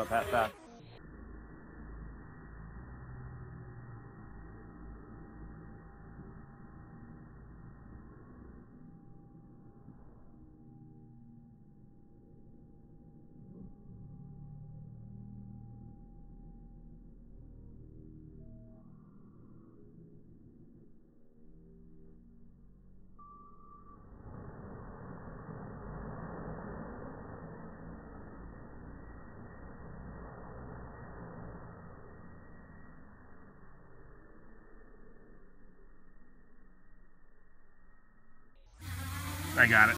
up that fast. I got it.